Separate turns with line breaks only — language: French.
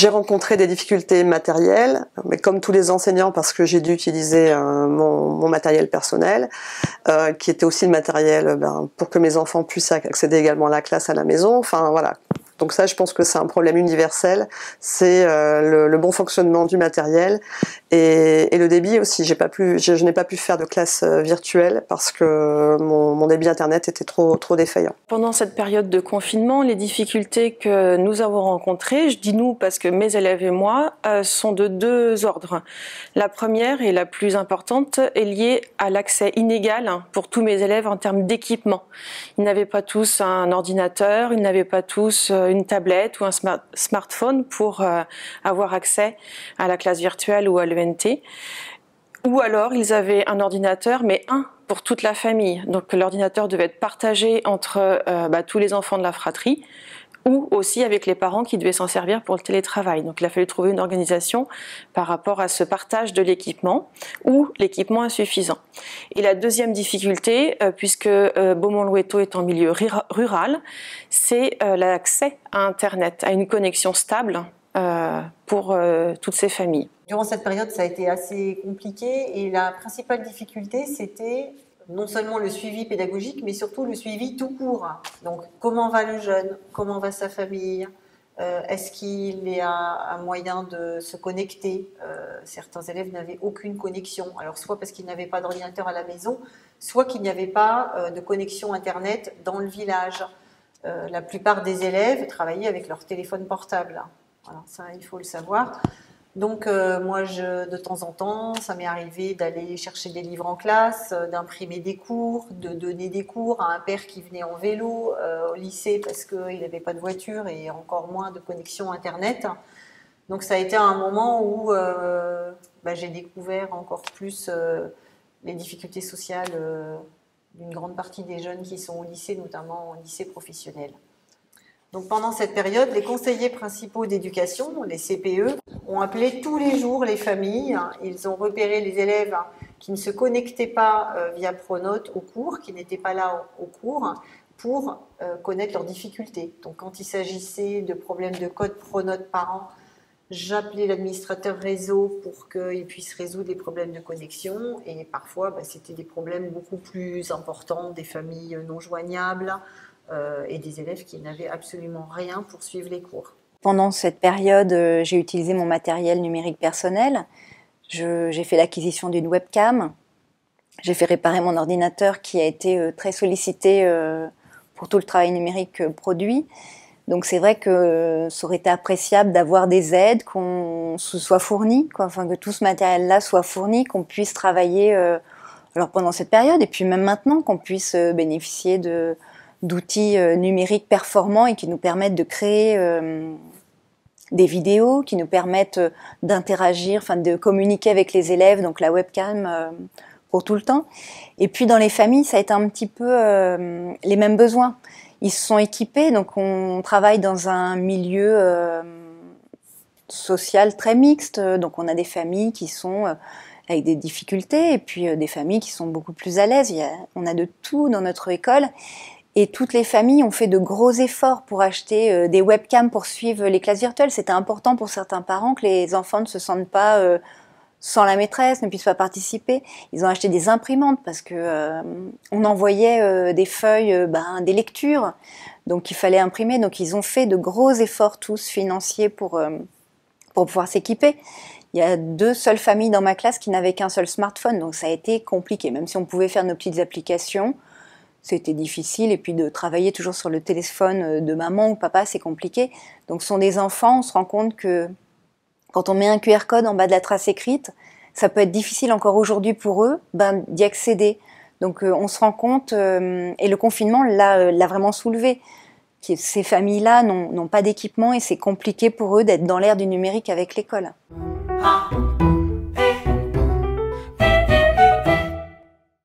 J'ai rencontré des difficultés matérielles, mais comme tous les enseignants, parce que j'ai dû utiliser euh, mon, matériel personnel, euh, qui était aussi le matériel ben, pour que mes enfants puissent accéder également à la classe à la maison. Enfin voilà, donc ça, je pense que c'est un problème universel. C'est euh, le, bon fonctionnement du matériel et, le débit aussi. Je, n'ai pas pu faire de classe euh, virtuelle parce que mon, débit internet était trop trop défaillant.
Pendant cette période de confinement, les difficultés que nous avons rencontrées, je dis nous parce que mes élèves et moi, euh, sont de deux ordres. La première et la plus importante est liée à l'accès inégal pour tous mes élèves en termes d'équipement. Ils n'avaient pas tous un ordinateur, ils n'avaient pas tous une tablette ou un smartphone pour euh, avoir accès à la classe virtuelle ou à l'ENT. Ou alors ils avaient un ordinateur, mais un pour toute la famille. Donc l'ordinateur devait être partagé entre euh, bah, tous les enfants de la fratrie ou aussi avec les parents qui devaient s'en servir pour le télétravail. Donc il a fallu trouver une organisation par rapport à ce partage de l'équipement ou l'équipement insuffisant. Et la deuxième difficulté, euh, puisque euh, Beaumont-Loueto est en milieu rural, c'est euh, l'accès à Internet, à une connexion stable pour toutes ces familles.
Durant cette période, ça a été assez compliqué et la principale difficulté, c'était non seulement le suivi pédagogique, mais surtout le suivi tout court. Donc, comment va le jeune? Comment va sa famille? Euh, Est-ce qu'il a un moyen de se connecter? Euh, Certains élèves n'avaient aucune connexion. Alors, soit parce qu'ils n'avaient pas d'ordinateur à la maison, soit qu'il n'y avait pas euh, de connexion Internet dans le village. la plupart des élèves travaillaient avec leur téléphone portable. Voilà, ça, il faut le savoir. Donc euh, moi, je, de temps en temps, ça m'est arrivé d'aller chercher des livres en classe, euh, d'imprimer des cours, de donner des cours à un père qui venait en vélo euh, au lycée parce qu'il n'avait pas de voiture et encore moins de connexion Internet. Donc ça a été un moment où bah, j'ai découvert encore plus les difficultés sociales d'une grande partie des jeunes qui sont au lycée, notamment au lycée professionnel. Donc pendant cette période, les conseillers principaux d'éducation, les CPE, ont appelé tous les jours les familles. Ils ont repéré les élèves qui ne se connectaient pas euh, via Pronote au cours, qui n'étaient pas là au cours, pour euh, connaître leurs difficultés. Donc quand il s'agissait de problèmes de code Pronote parents, j'appelais l'administrateur réseau pour qu'il puisse résoudre les problèmes de connexion. Et parfois, bah, c'était des problèmes beaucoup plus importants, des familles non joignables, et des élèves qui n'avaient absolument rien pour suivre les cours.
Pendant cette période, euh, j'ai utilisé mon matériel numérique personnel. J'ai fait l'acquisition d'une webcam. J'ai fait réparer mon ordinateur qui a été euh, très sollicité pour tout le travail numérique produit. Donc c'est vrai que ça aurait été appréciable d'avoir des aides, qu'on se soit fourni, enfin que tout ce matériel-là soit fourni, qu'on puisse travailler alors pendant cette période et puis même maintenant qu'on puisse bénéficier de, d'outils euh, numériques performants et qui nous permettent de créer euh, des vidéos, qui nous permettent euh, d'interagir, enfin de communiquer avec les élèves, donc la webcam pour tout le temps. Et puis dans les familles, ça a été un petit peu les mêmes besoins. Ils se sont équipés, donc on travaille dans un milieu social très mixte, donc on a des familles qui sont avec des difficultés et puis des familles qui sont beaucoup plus à l'aise. On a de tout dans notre école et toutes les familles ont fait de gros efforts pour acheter euh, des webcams pour suivre les classes virtuelles. C'était important pour certains parents que les enfants ne se sentent pas euh, sans la maîtresse, ne puissent pas participer. Ils ont acheté des imprimantes parce que euh, on envoyait des feuilles, ben, des lectures, donc il fallait imprimer. Donc ils ont fait de gros efforts tous financiers pour pour pouvoir s'équiper. Il y a deux seules familles dans ma classe qui n'avaient qu'un seul smartphone, donc ça a été compliqué. Même si on pouvait faire nos petites applications, c'était difficile. Et puis de travailler toujours sur le téléphone euh, de maman ou papa, c'est compliqué. Donc ce sont des enfants, on se rend compte que quand on met un QR code en bas de la trace écrite, ça peut être difficile encore aujourd'hui pour eux ben, d'y accéder. Donc euh, on se rend compte, euh, et le confinement l'a vraiment soulevé, ces familles-là n'ont pas d'équipement et c'est compliqué pour eux d'être dans l'ère du numérique avec l'école. Ah.